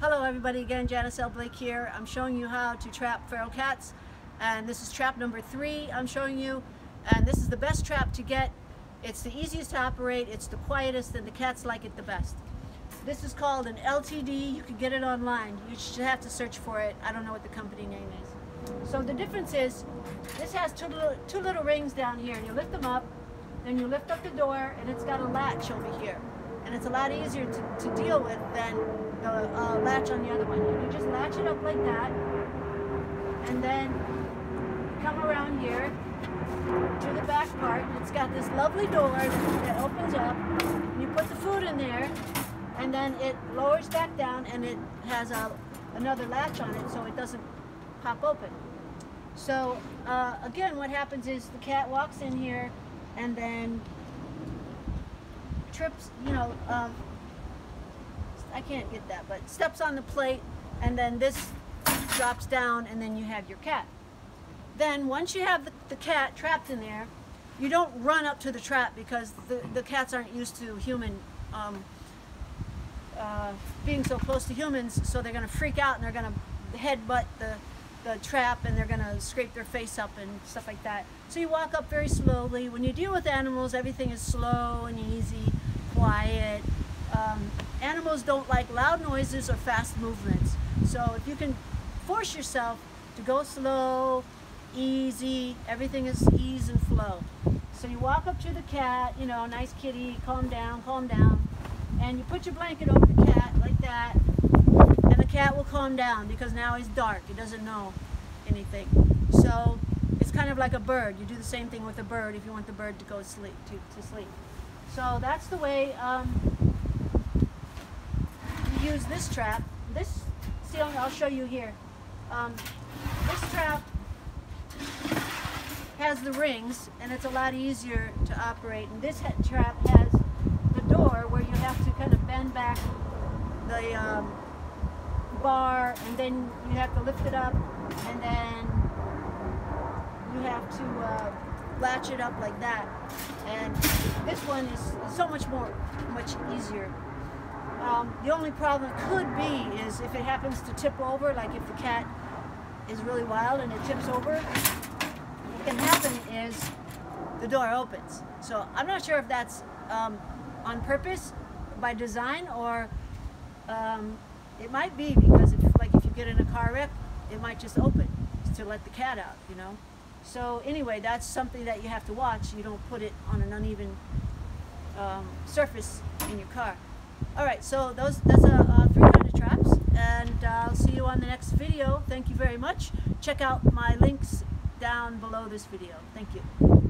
Hello everybody, again Janice L. Blake here. I'm showing you how to trap feral cats and this is trap number three I'm showing you and this is the best trap to get. It's the easiest to operate, it's the quietest and the cats like it the best. This is called an LTD, you can get it online. You should have to search for it. I don't know what the company name is. So the difference is this has two little, two little rings down here. and You lift them up, then you lift up the door and it's got a latch over here and it's a lot easier to, to deal with than the uh, latch on the other one. And you just latch it up like that, and then come around here to the back part. And it's got this lovely door that opens up. You put the food in there, and then it lowers back down, and it has a another latch on it so it doesn't pop open. So uh, again, what happens is the cat walks in here, and then trips, you know, um, I can't get that, but steps on the plate and then this drops down and then you have your cat. Then once you have the, the cat trapped in there, you don't run up to the trap because the, the cats aren't used to human um, uh, being so close to humans, so they're going to freak out and they're going to headbutt the, the trap and they're going to scrape their face up and stuff like that. So you walk up very slowly. When you deal with animals, everything is slow and easy quiet. Um, animals don't like loud noises or fast movements. So if you can force yourself to go slow, easy, everything is ease and flow. So you walk up to the cat, you know, nice kitty, calm down, calm down. And you put your blanket over the cat like that. And the cat will calm down because now he's dark. He doesn't know anything. So it's kind of like a bird. You do the same thing with a bird if you want the bird to go sleep, to, to sleep. So that's the way um, you use this trap. This, see, I'll show you here. Um, this trap has the rings and it's a lot easier to operate. And this trap has the door where you have to kind of bend back the um, bar and then you have to lift it up and then you have to uh, latch it up like that. And this one is so much more, much easier. Um, the only problem could be is if it happens to tip over, like if the cat is really wild and it tips over, what can happen is the door opens. So I'm not sure if that's um, on purpose, by design, or um, it might be because if, like if you get in a car wreck, it might just open to let the cat out, you know. So anyway, that's something that you have to watch. You don't put it on an uneven um, surface in your car. All right, so those that's a, a three kind of traps, and uh, I'll see you on the next video. Thank you very much. Check out my links down below this video. Thank you.